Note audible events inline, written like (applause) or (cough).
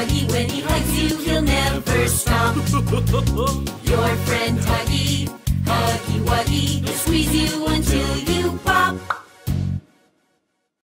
Doggy, when he hugs you, he'll never stop. (laughs) Your friend.